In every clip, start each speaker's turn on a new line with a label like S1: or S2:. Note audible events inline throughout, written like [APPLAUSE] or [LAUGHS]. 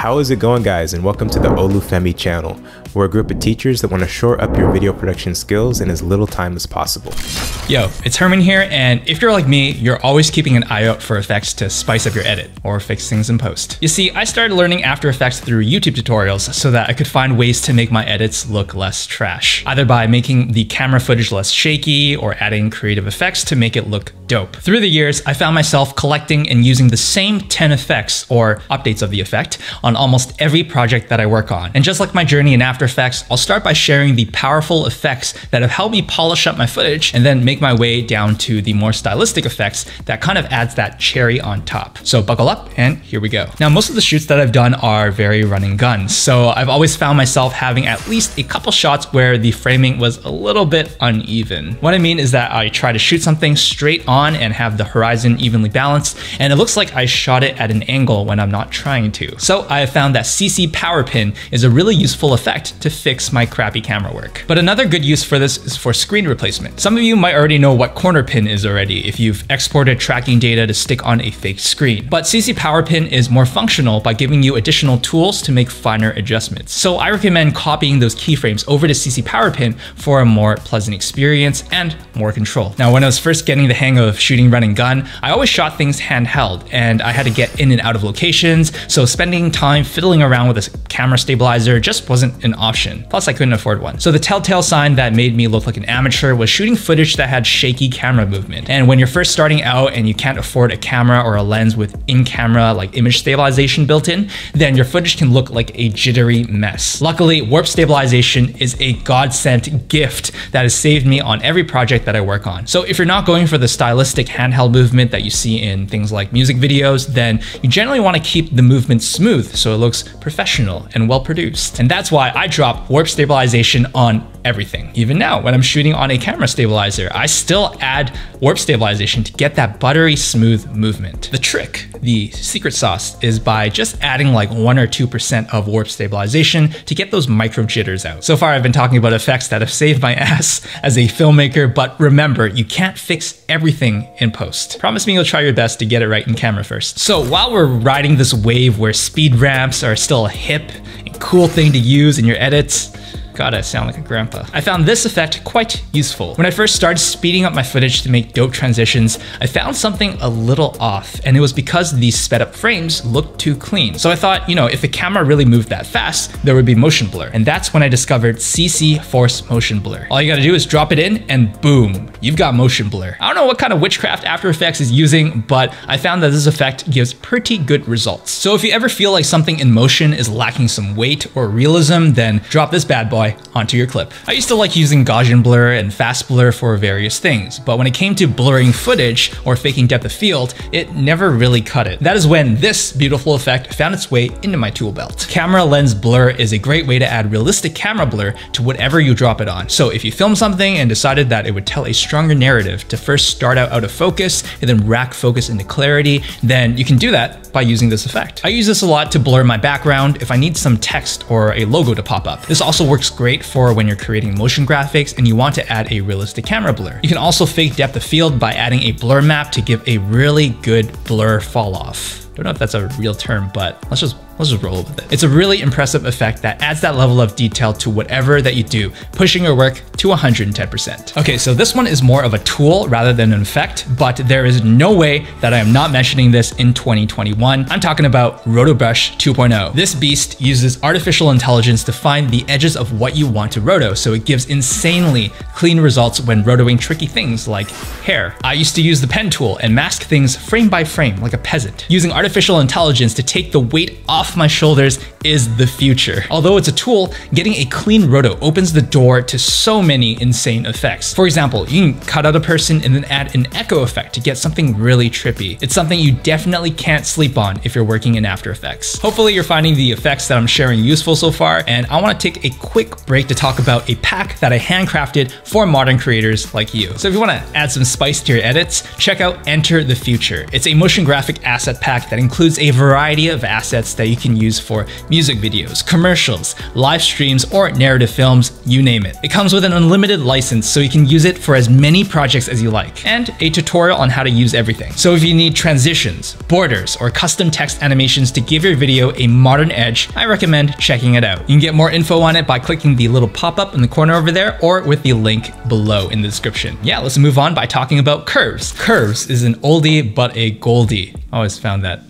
S1: How is it going guys and welcome to the Olufemii channel. We're a group of teachers that want to shore up your video production skills in as little time as possible.
S2: Yo, it's Herman here, and if you're like me, you're always keeping an eye out for effects to spice up your edit or fix things in post. You see, I started learning After Effects through YouTube tutorials so that I could find ways to make my edits look less trash, either by making the camera footage less shaky or adding creative effects to make it look dope. Through the years, I found myself collecting and using the same 10 effects or updates of the effect on almost every project that I work on. And just like my journey in After Effects, I'll start by sharing the powerful effects that have helped me polish up my footage and then make my way down to the more stylistic effects that kind of adds that cherry on top. So buckle up and here we go. Now, most of the shoots that I've done are very running guns. So I've always found myself having at least a couple shots where the framing was a little bit uneven. What I mean is that I try to shoot something straight on and have the horizon evenly balanced, and it looks like I shot it at an angle when I'm not trying to. So I have found that CC Power Pin is a really useful effect to fix my crappy camera work. But another good use for this is for screen replacement. Some of you might already know what corner pin is already if you've exported tracking data to stick on a fake screen. But CC Power Pin is more functional by giving you additional tools to make finer adjustments. So I recommend copying those keyframes over to CC Power Pin for a more pleasant experience and more control. Now, when I was first getting the hang of shooting run and gun, I always shot things handheld and I had to get in and out of locations. So spending time fiddling around with a camera stabilizer just wasn't an option. Plus I couldn't afford one. So the telltale sign that made me look like an amateur was shooting footage that had shaky camera movement. And when you're first starting out and you can't afford a camera or a lens with in-camera like image stabilization built in, then your footage can look like a jittery mess. Luckily, warp stabilization is a godsend gift that has saved me on every project that I work on. So if you're not going for the stylistic handheld movement that you see in things like music videos, then you generally want to keep the movement smooth so it looks professional and well produced. And that's why I drop warp stabilization on everything. Even now, when I'm shooting on a camera stabilizer, I still add warp stabilization to get that buttery smooth movement. The trick, the secret sauce, is by just adding like 1 or 2% of warp stabilization to get those micro jitters out. So far, I've been talking about effects that have saved my [LAUGHS] ass as a filmmaker, but remember, you can't fix everything in post. Promise me you'll try your best to get it right in camera first. So while we're riding this wave where speed ramps are still a hip and cool thing to use in your edits, God, I sound like a grandpa. I found this effect quite useful. When I first started speeding up my footage to make dope transitions, I found something a little off, and it was because these sped up frames looked too clean. So I thought, you know, if the camera really moved that fast, there would be motion blur. And that's when I discovered CC Force Motion Blur. All you gotta do is drop it in and boom, you've got motion blur. I don't know what kind of witchcraft After Effects is using, but I found that this effect gives pretty good results. So if you ever feel like something in motion is lacking some weight or realism, then drop this bad boy onto your clip. I used to like using Gaussian blur and fast blur for various things, but when it came to blurring footage or faking depth of field, it never really cut it. That is when this beautiful effect found its way into my tool belt. Camera lens blur is a great way to add realistic camera blur to whatever you drop it on. So if you film something and decided that it would tell a stronger narrative to first start out out of focus and then rack focus into clarity, then you can do that by using this effect. I use this a lot to blur my background if I need some text or a logo to pop up. This also works great for when you're creating motion graphics and you want to add a realistic camera blur. You can also fake depth of field by adding a blur map to give a really good blur fall off. Don't know if that's a real term, but let's just let's just roll with it. It's a really impressive effect that adds that level of detail to whatever that you do, pushing your work to 110%. Okay, so this one is more of a tool rather than an effect, but there is no way that I am not mentioning this in 2021. I'm talking about RotoBrush 2.0. This beast uses artificial intelligence to find the edges of what you want to roto, so it gives insanely clean results when rotoing tricky things like hair. I used to use the pen tool and mask things frame by frame like a peasant, using artificial intelligence to take the weight off my shoulders is the future. Although it's a tool, getting a clean roto opens the door to so many insane effects. For example, you can cut out a person and then add an echo effect to get something really trippy. It's something you definitely can't sleep on if you're working in After Effects. Hopefully you're finding the effects that I'm sharing useful so far, and I wanna take a quick break to talk about a pack that I handcrafted for modern creators like you. So if you wanna add some spice to your edits, check out Enter the Future. It's a motion graphic asset pack that includes a variety of assets that you can use for music videos, commercials, live streams, or narrative films, you name it. It comes with an unlimited license, so you can use it for as many projects as you like, and a tutorial on how to use everything. So if you need transitions, borders, or custom text animations to give your video a modern edge, I recommend checking it out. You can get more info on it by clicking the little pop-up in the corner over there, or with the link below in the description. Yeah, let's move on by talking about curves. Curves is an oldie but a goldie. I always found that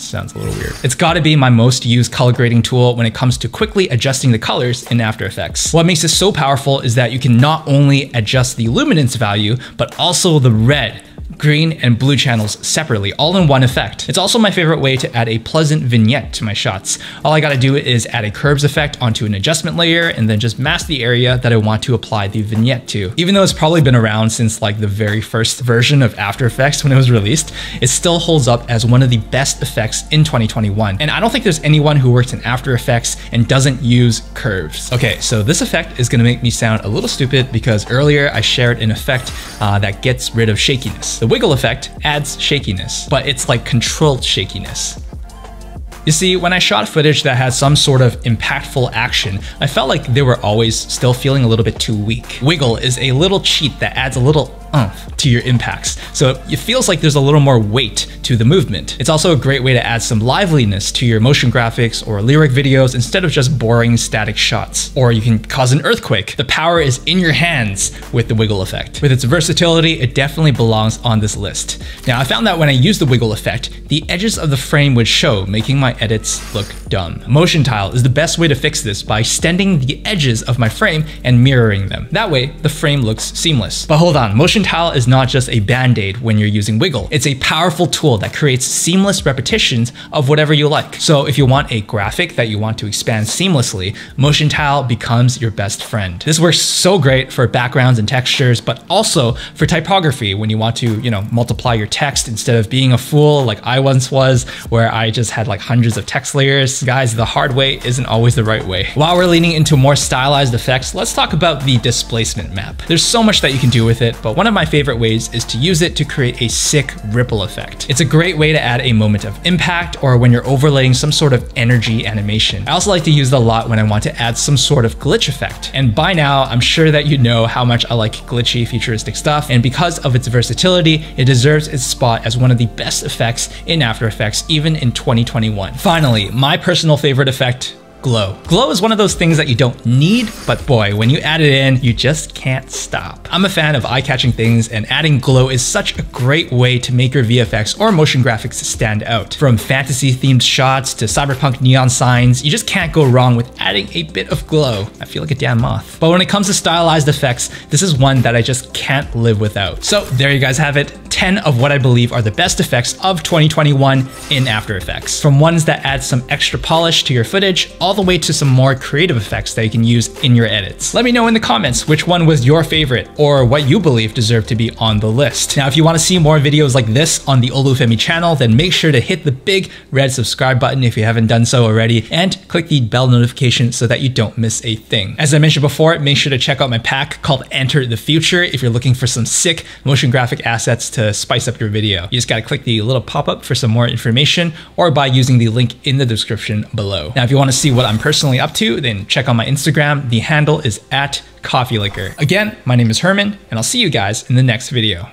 S2: sounds a little weird. It's gotta be my most used color grading tool when it comes to quickly adjusting the colors in After Effects. What makes this so powerful is that you can not only adjust the luminance value, but also the red, green, and blue channels separately, all in one effect. It's also my favorite way to add a pleasant vignette to my shots. All I gotta do is add a curves effect onto an adjustment layer and then just mask the area that I want to apply the vignette to. Even though it's probably been around since like the very first version of After Effects when it was released, it still holds up as one of the best effects in 2021. And I don't think there's anyone who works in After Effects and doesn't use curves. Okay, so this effect is gonna make me sound a little stupid because earlier I shared an effect uh, that gets rid of shakiness. The wiggle effect adds shakiness, but it's like controlled shakiness. You see, when I shot footage that had some sort of impactful action, I felt like they were always still feeling a little bit too weak. Wiggle is a little cheat that adds a little umph to your impacts, so it feels like there's a little more weight to the movement. It's also a great way to add some liveliness to your motion graphics or lyric videos instead of just boring static shots. Or you can cause an earthquake. The power is in your hands with the wiggle effect. With its versatility, it definitely belongs on this list. Now, I found that when I used the wiggle effect, the edges of the frame would show, making my edits look dumb. Motion Tile is the best way to fix this by extending the edges of my frame and mirroring them. That way, the frame looks seamless. But hold on, Motion Tile is not just a band-aid when you're using Wiggle. It's a powerful tool that creates seamless repetitions of whatever you like. So if you want a graphic that you want to expand seamlessly, Motion Tile becomes your best friend. This works so great for backgrounds and textures, but also for typography when you want to, you know, multiply your text instead of being a fool like I once was, where I just had like hundreds of text layers. Guys, the hard way isn't always the right way. While we're leaning into more stylized effects, let's talk about the displacement map. There's so much that you can do with it, but one of my favorite ways is to use it to create a sick ripple effect. It's a great way to add a moment of impact or when you're overlaying some sort of energy animation. I also like to use it a lot when I want to add some sort of glitch effect. And by now, I'm sure that you know how much I like glitchy futuristic stuff, and because of its versatility, it deserves its spot as one of the best effects in After Effects, even in 2021. Finally, my personal favorite effect Glow. Glow is one of those things that you don't need, but boy, when you add it in, you just can't stop. I'm a fan of eye-catching things, and adding glow is such a great way to make your VFX or motion graphics stand out. From fantasy-themed shots to cyberpunk neon signs, you just can't go wrong with adding a bit of glow. I feel like a damn moth. But when it comes to stylized effects, this is one that I just can't live without. So there you guys have it, 10 of what I believe are the best effects of 2021 in After Effects. From ones that add some extra polish to your footage, all the way to some more creative effects that you can use in your edits. Let me know in the comments which one was your favorite or what you believe deserved to be on the list. Now, if you want to see more videos like this on the Olufemii channel, then make sure to hit the big red subscribe button if you haven't done so already and click the bell notification so that you don't miss a thing. As I mentioned before, make sure to check out my pack called Enter the Future if you're looking for some sick motion graphic assets to spice up your video. You just gotta click the little pop-up for some more information or by using the link in the description below. Now, if you wanna see what I'm personally up to, then check out my Instagram. The handle is at Coffee Licker. Again, my name is Herman, and I'll see you guys in the next video.